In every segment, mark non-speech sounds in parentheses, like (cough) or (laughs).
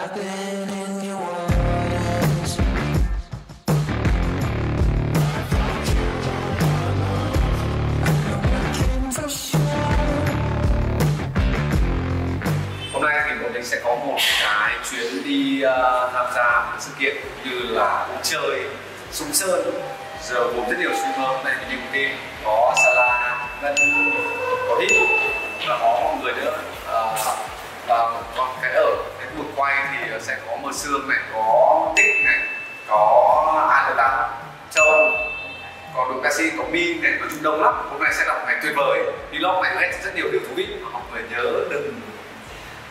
hôm nay thì bọn mình sẽ có một cái chuyến đi uh, tham gia một sự kiện như là vui chơi súng sơn. Giờ gồm rất nhiều streamer. Này mình tìm có Sala, Ngân, có Hit và có mọi người nữa. Ờ, và còn cái ở khu vực quay thì ờ, sẽ có Mờ Sương này, có Tích này, có An Châu còn đội ca sĩ có Min này nói chung đông lắm. Hôm nay sẽ là một ngày tuyệt vời. Vlog này hết rất nhiều điều thú vị mà mọi người nhớ đừng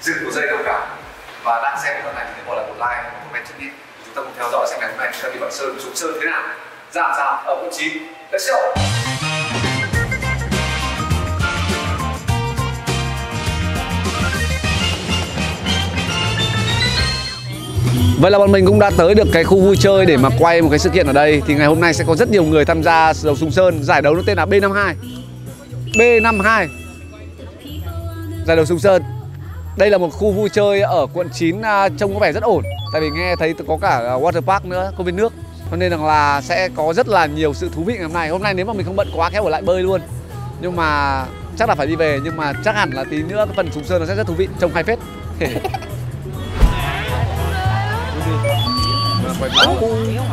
dừng một giây nào cả. Và đang xem video này thì bỏ lại một like một comment trước đi. Chúng ta cùng theo dõi xem ngày hôm nay chúng ta đi bạn sơn xuống sơn thế nào. Ra làm sao ở quận chín, let's go. Vậy là bọn mình cũng đã tới được cái khu vui chơi để mà quay một cái sự kiện ở đây. Thì ngày hôm nay sẽ có rất nhiều người tham gia đấu súng sơn Giải đấu nó tên là B52 B52 Giải đấu súng sơn. Đây là một khu vui chơi ở quận 9 à, trông có vẻ rất ổn. Tại vì nghe thấy có cả à, water park nữa, công viên nước. Cho nên rằng là sẽ có rất là nhiều sự thú vị ngày hôm nay. Hôm nay nếu mà mình không bận quá kéo ở lại bơi luôn. Nhưng mà chắc là phải đi về Nhưng mà chắc hẳn là tí nữa cái phần súng sơn nó sẽ rất thú vị Trông hay phết. (laughs)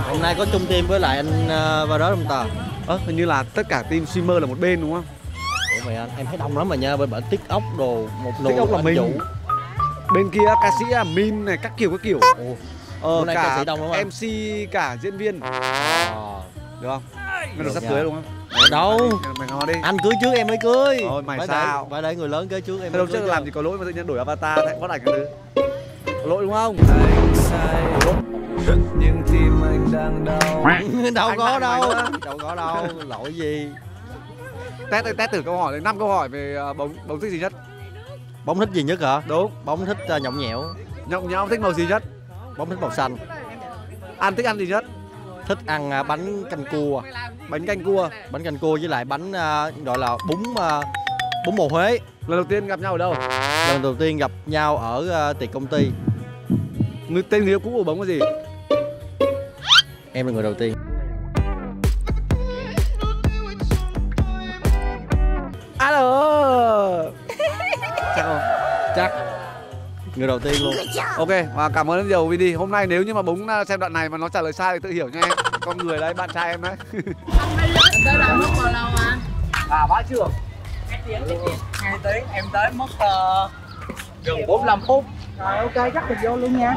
Hôm nay có chung team với lại anh uh, và đó không tờ Ơ, hình như là tất cả team streamer là một bên đúng không? Ủa mày anh, em thấy đông lắm mà nha Bên bển tiết ốc đồ một nồi Tiết ốc là mình. chủ. Bên kia ca sĩ là Min này, các kiểu các kiểu Ồ, Ờ, Hôm nay ca cả sĩ đông lắm à? MC, cả diễn viên ờ. Được không? Mày Được sắp nha. cưới đúng không? Đâu Mày, ngó đi Anh cưới trước em mới cưới Thôi, mày phải sao? Để, phải để người lớn cưới trước em đâu trước làm gì có lỗi mà tự nhiên đổi avatar lại bắt ảnh cái thứ Có lỗi đúng không? Sai nhưng tim anh đang đau. (laughs) đâu Anh có đâu đâu có đâu lỗi gì Test test thử câu hỏi này, 5 câu hỏi về ờ, bóng bóng thích gì nhất? bóng thích gì nhất hả Đúng bóng thích uh, nhõng nhẽo Nhộng nhão thích màu gì nhất? bóng thích màu xanh Ăn thích ăn gì nhất? thích ăn à, bánh canh cua Bánh canh cua bánh canh cua với lại bánh à, gọi là bún à, bún bò Huế Lần đầu tiên gặp nhau ở đâu? lần đầu tiên gặp nhau ở à, tiệc công ty Người tên người yêu cũ của bóng là gì? Em là người đầu tiên Alo Chắc không? chắc người đầu tiên luôn Ok, và cảm ơn rất nhiều Vini. Hôm nay nếu như mà búng à, xem đoạn này mà nó trả lời sai thì tự hiểu nha em. Con người đấy, bạn trai em đấy. tới là mất bao lâu anh? À, bãi trưởng. Hai tiếng, em tới mất uh, gần 45 phút Rồi ok, chắc mình vô luôn nha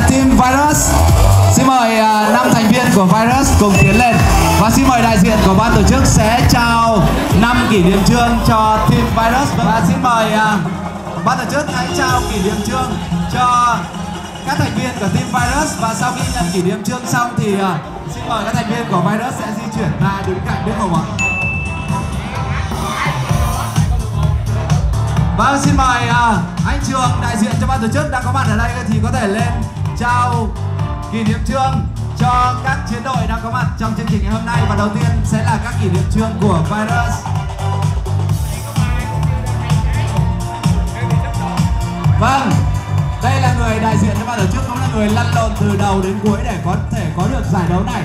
là team Virus. Xin mời à, năm thành viên của Virus cùng tiến lên. Và xin mời đại diện của ban tổ chức sẽ trao 5 kỷ niệm chương cho team Virus. Và xin mời uh, ban tổ chức hãy trao kỷ niệm chương cho các thành viên của team Virus. Và sau khi nhận kỷ niệm chương xong thì uh, xin mời các thành viên của Virus sẽ di chuyển ra đứng cạnh Đức Hùng ạ. Vâng, xin mời uh, anh Trường đại diện cho ban tổ chức đang có mặt ở đây thì có thể lên trao kỷ niệm chương cho các chiến đội đang có mặt trong chương trình ngày hôm nay và đầu tiên sẽ là các kỷ niệm chương của Virus. Vâng, đây là người đại diện cho ban tổ chức cũng là người lăn lộn từ đầu đến cuối để có thể có được giải đấu này.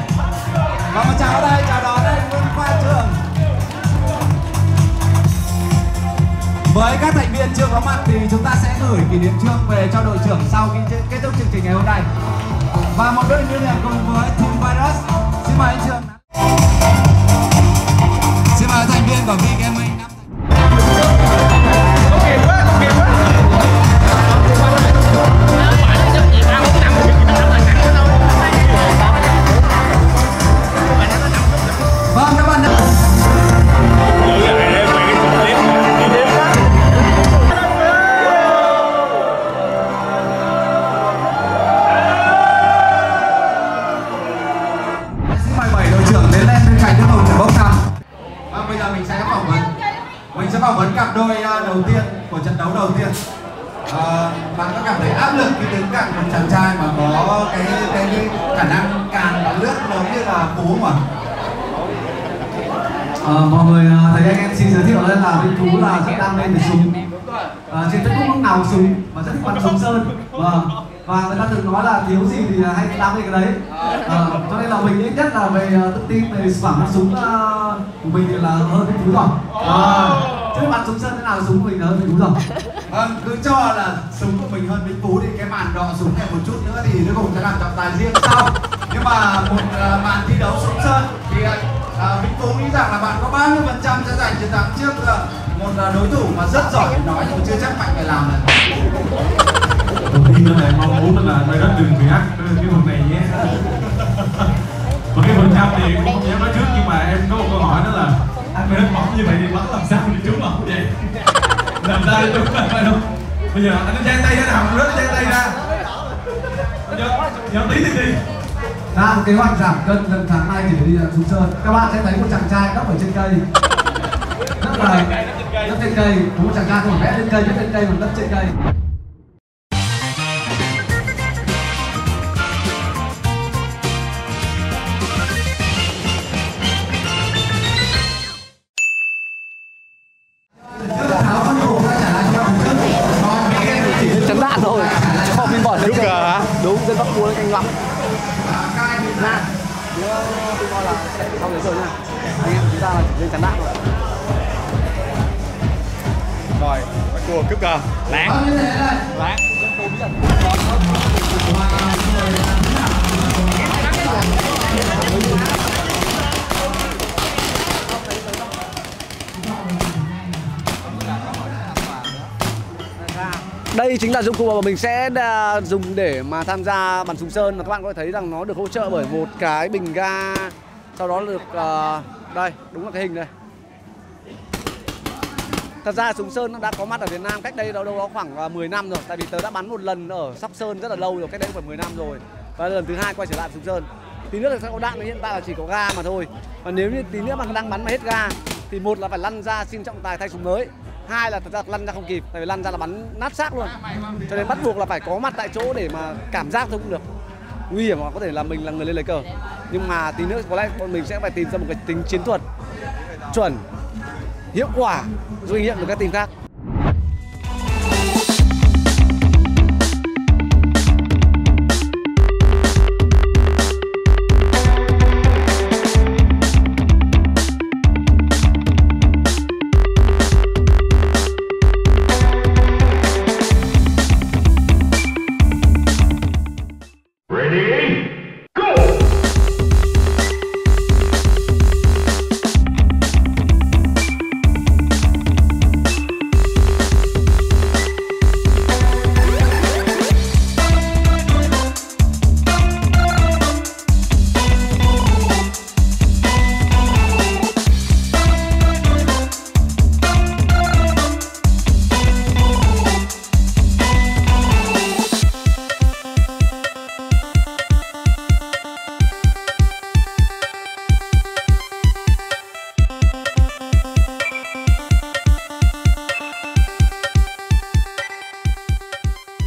Và một chào đây, chào đón đây. với các thành viên chưa có mặt thì chúng ta sẽ gửi kỷ niệm trương về cho đội trưởng sau khi kết thúc chương trình ngày hôm nay. Và một đội như này cùng với team virus. Xin mời anh trường xin mời thành viên của VK cặp đôi à, đầu tiên của trận đấu đầu tiên. À, bạn có cảm thấy áp lực khi đứng cạnh một chàng trai mà có cái cái, cái khả năng càn và lướt giống như là phú không ạ? Ờ, mọi người à, thấy anh em xin giới thiệu lên là Vinh Phú là rất đam mê về súng. À, trên tất cả lúc nào súng và rất thích bắn súng sơn. Và, và người ta thường nói là thiếu gì thì hay đam mê cái đấy. À, cho nên là mình ít nhất là về à, tự tin về bản bắn súng của mình thì là hơn Vinh Phú rồi. À, chứ bắn súng sơn thế nào súng của mình hơn Phú rồi. (laughs) Vâng, cứ cho là súng của mình hơn Vĩnh Phú thì cái màn đọ súng này một chút nữa thì cuối cùng sẽ làm trọng tài riêng sau. Nhưng mà một uh, màn thi đấu súng sơn thì uh, Vĩnh Phú nghĩ rằng là bạn có bao nhiêu phần trăm sẽ giành chiến thắng trước uh, một uh, đối thủ mà rất giỏi để nói nhưng mà chưa chắc mạnh để làm này đầu tiên là mong muốn là nơi đó đừng bị ác cái phần này nhé. (laughs) Và cái phần trăm thì cũng không dám nói trước nhưng mà em có một câu hỏi đó là mày mới mỏng như vậy thì bắn làm sao để trúng mỏng vậy? Làm sao để trúng mày không bây giờ anh giang tay thế nào rất giang tay ra. Nhớ nhớ tí thì đi. Ra một kế hoạch giảm cân, lần tháng nay thì để đi à, xuống sơn các bạn sẽ thấy một chàng trai đắp ở trên cây. Rất là đắp trên cây. Một chàng trai không phải vẽ lên cây đắp lên cây còn đắp trên cây. Sau anh em chúng ta là lên chắn đạn rồi rồi bắt cua cướp cờ láng láng đây chính là dụng cụ mà mình sẽ à, dùng để mà tham gia bắn súng sơn. Và các bạn có thể thấy rằng nó được hỗ trợ bởi một cái bình ga sau đó được uh, ờ, đây đúng là cái hình đây. Thật ra súng sơn nó đã có mặt ở Việt Nam cách đây đâu đâu đó khoảng ờ, 10 năm rồi. Tại vì tớ đã bắn một lần ở Sóc Sơn rất là lâu rồi cách đây khoảng 10 năm rồi. Và lần thứ hai quay trở lại súng sơn. Tí nữa là sẽ có đạn hiện tại là chỉ có ga mà thôi. Và nếu như tí nữa mà đang bắn mà hết ga thì một là phải lăn ra xin trọng tài thay súng mới. Hai là thật ra lăn ra không kịp tại vì lăn ra là bắn nát xác luôn. Cho nên bắt buộc là phải có mặt tại chỗ để mà cảm giác thôi cũng được nguy hiểm hoặc có thể là mình là người lên lấy cờ. Nhưng mà tí nữa có lẽ bọn mình sẽ phải tìm ra một cái tính chiến thuật chuẩn, hiệu quả, rút nghiệm từ các team khác.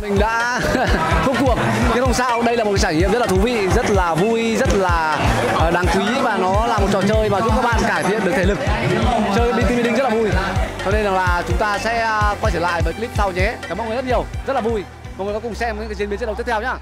Mình đã (laughs) thua cuộc, nhưng không sao, đây là một trải nghiệm rất là thú vị, rất là vui, rất là ờ, đáng quý và nó là một trò chơi mà giúp các bạn cải thiện được thể lực. Chơi BT meeting rất là vui. Cho nên là chúng ta sẽ à, quay trở lại với clip sau nhé. Cảm ơn mọi người rất nhiều, rất là vui. Mọi người có cùng xem những cái diễn biến trận đấu tiếp theo nhá.